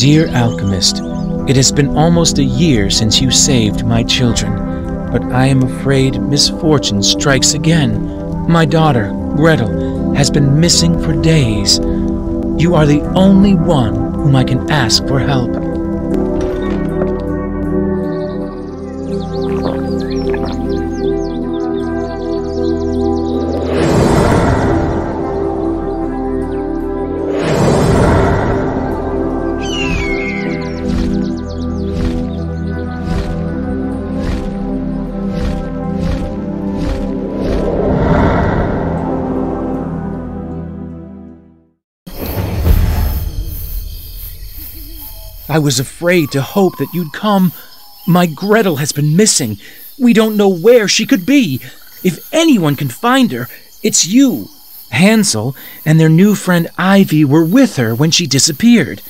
Dear Alchemist, it has been almost a year since you saved my children, but I am afraid misfortune strikes again. My daughter, Gretel, has been missing for days. You are the only one whom I can ask for help. I was afraid to hope that you'd come. My Gretel has been missing. We don't know where she could be. If anyone can find her, it's you. Hansel and their new friend Ivy were with her when she disappeared.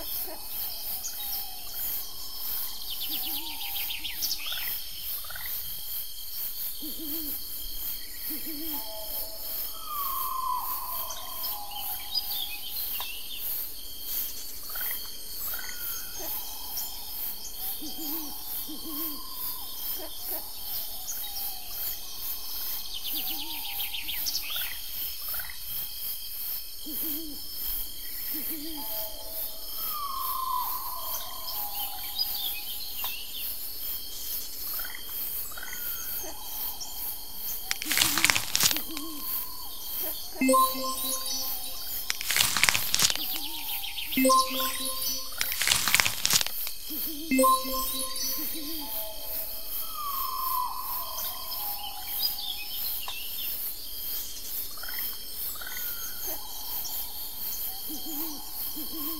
Ha, ha, ha. Mm-hmm.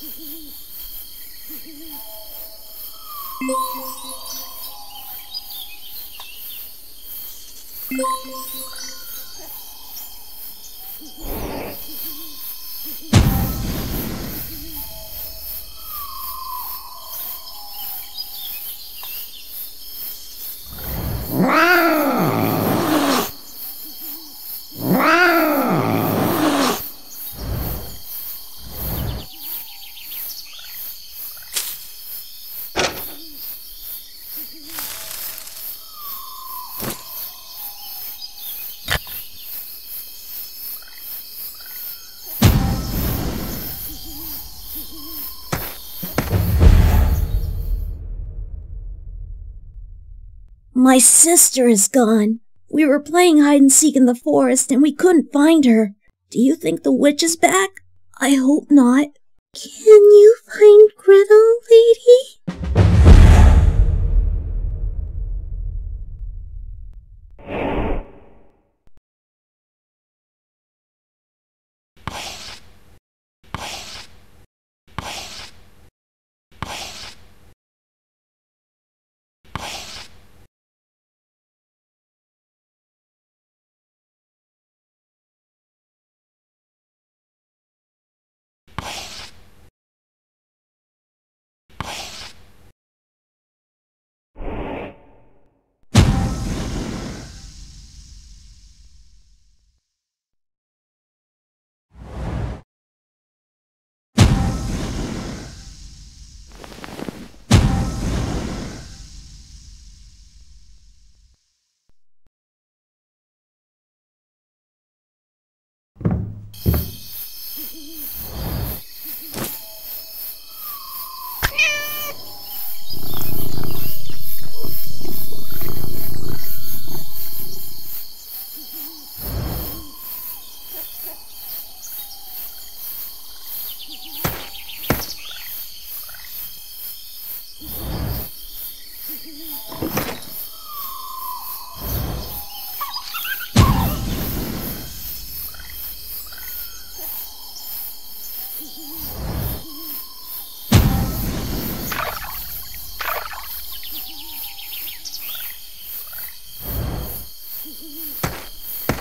Thank you. My sister is gone. We were playing hide and seek in the forest and we couldn't find her. Do you think the witch is back? I hope not. Can you find Gretel, lady?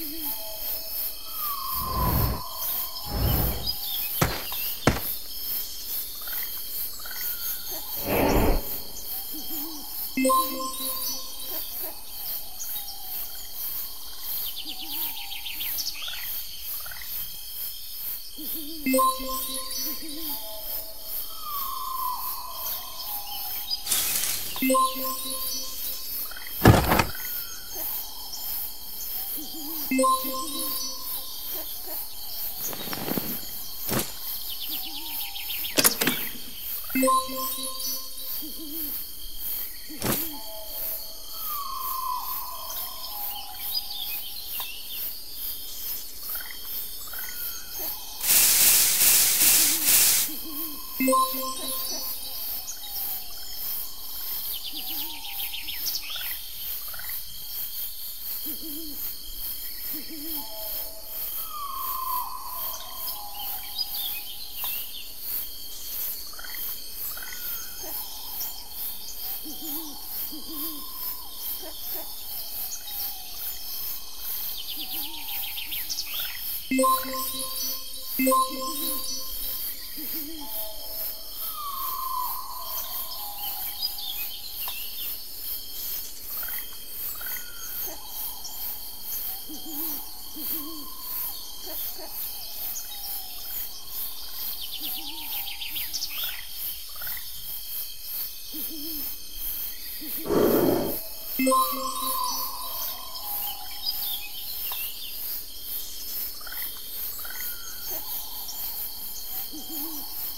Mm-hmm. Mm-hmm.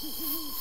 Mm-hmm.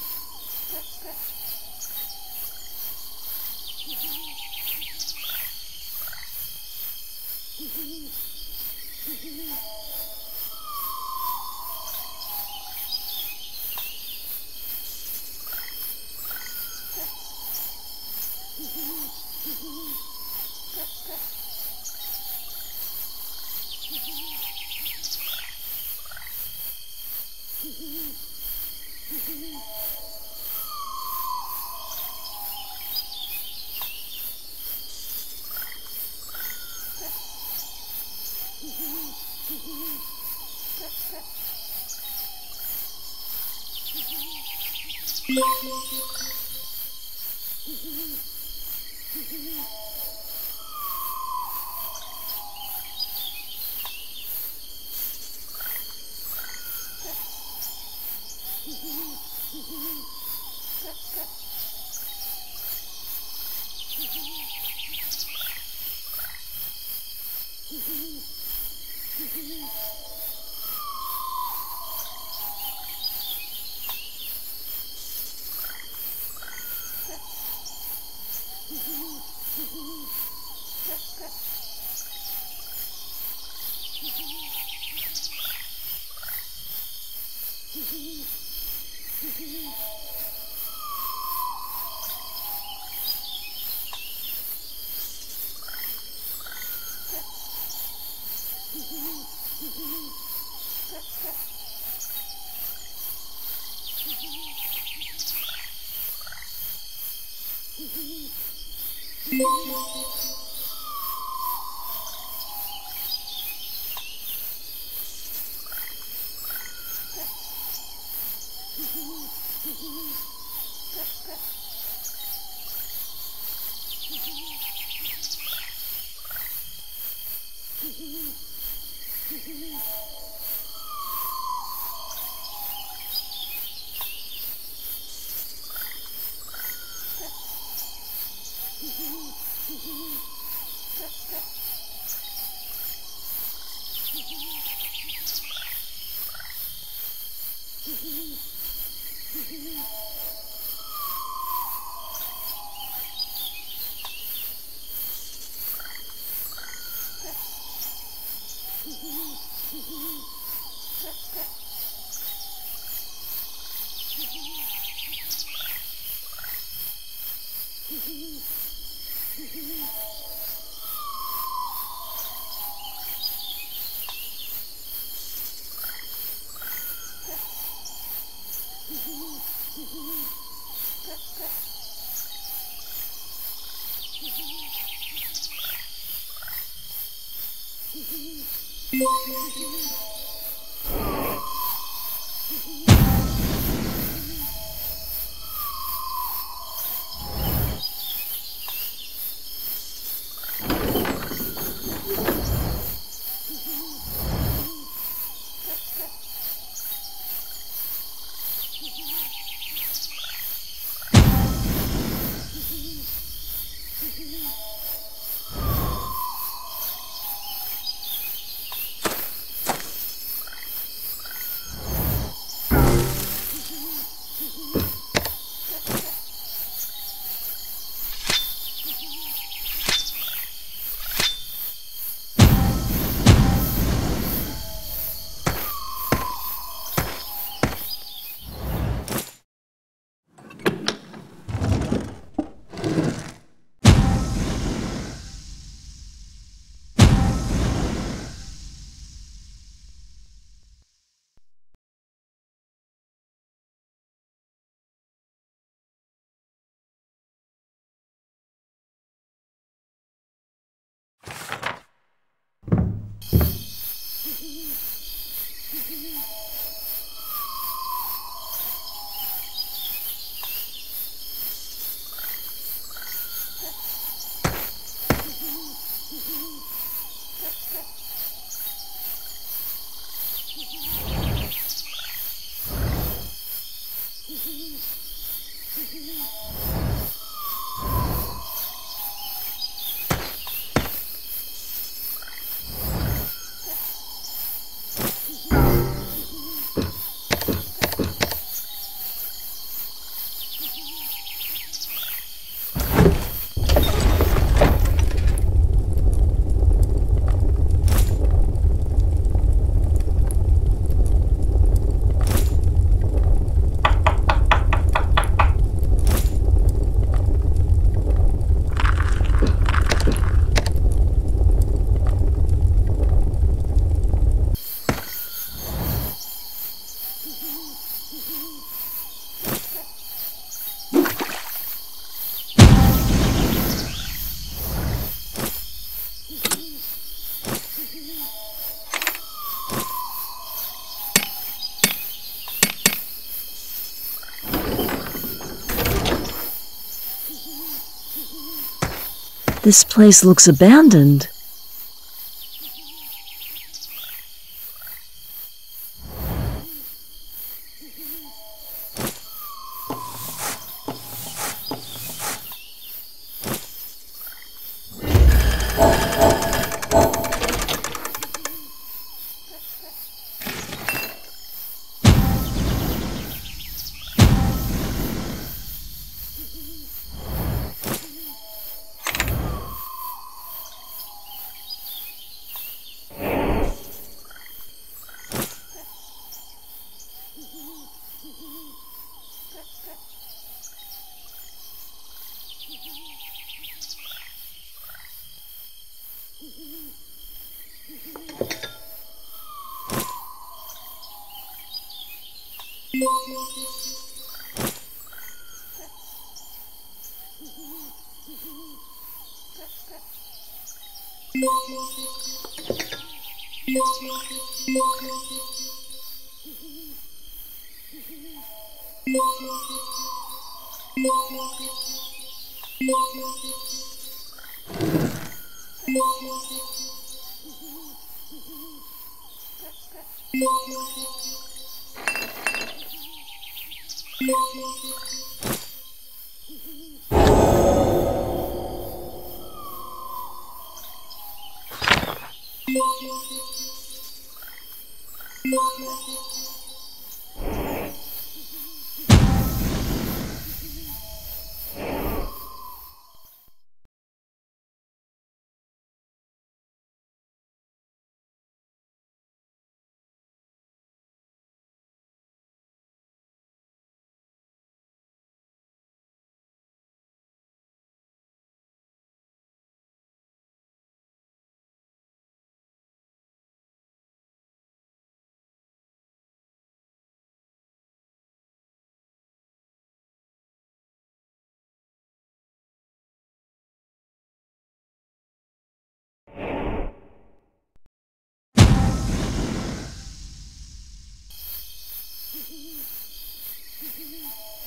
Mm-hmm. Thank you. Mm-hmm. This place looks abandoned. Thank you. Mm-hmm.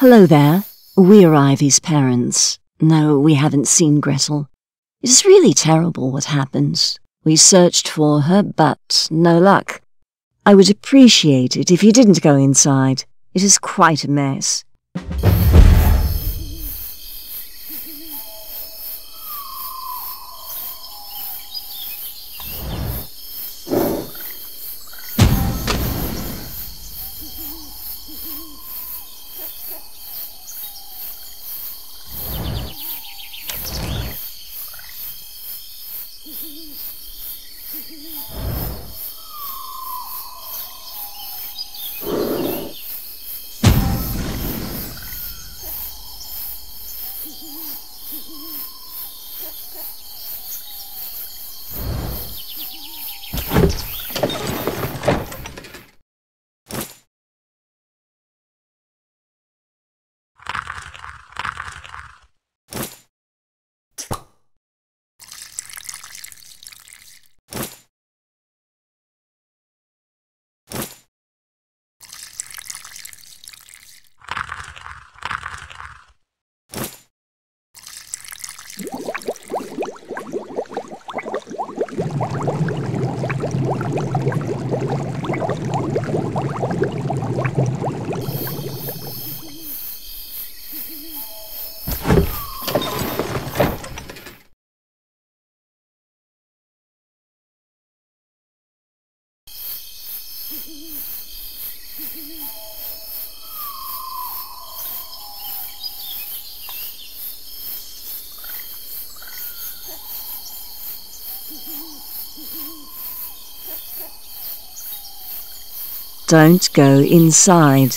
Hello there. We're Ivy's parents. No, we haven't seen Gretel. It is really terrible what happened. We searched for her, but no luck. I would appreciate it if you didn't go inside. It is quite a mess. Don't go inside.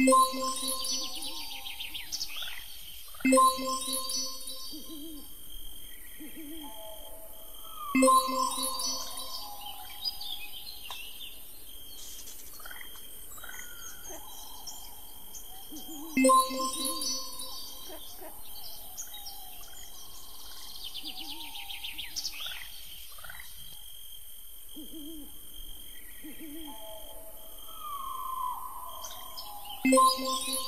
Mm-hmm. you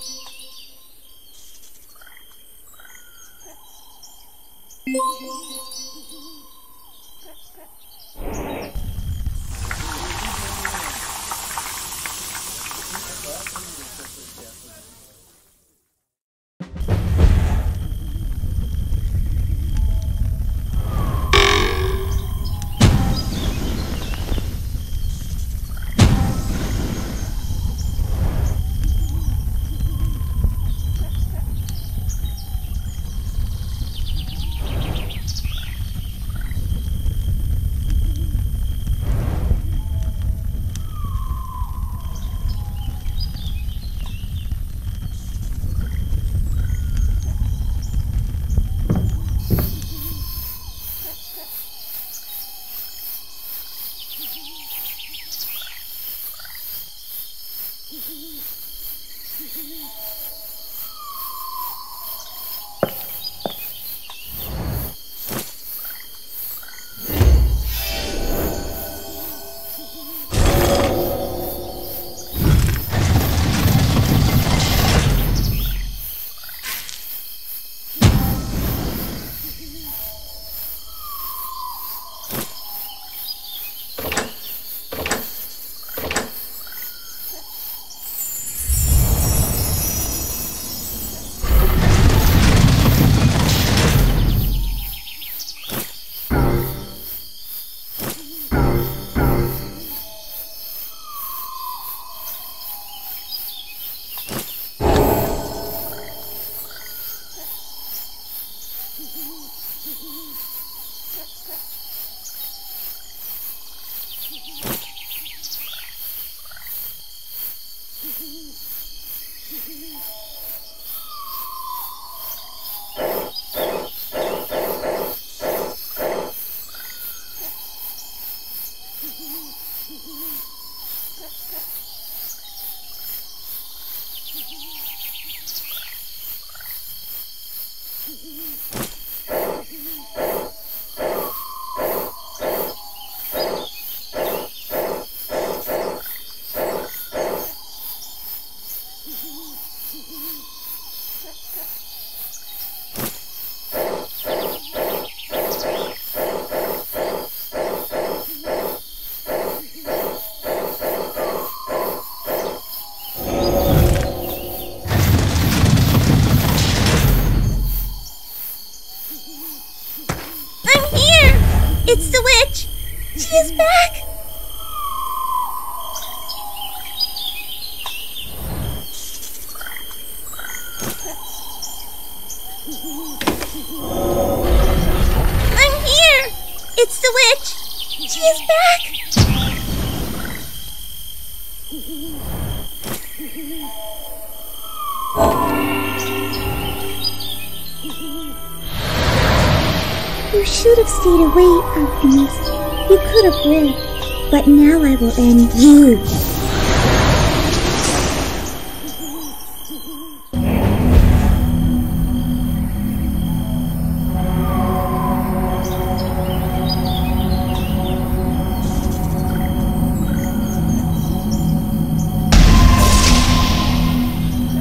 But now I will end you.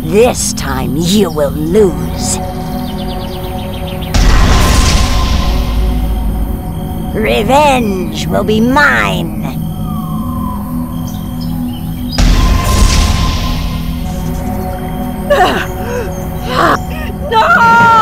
This time you will lose. Revenge will be mine. no!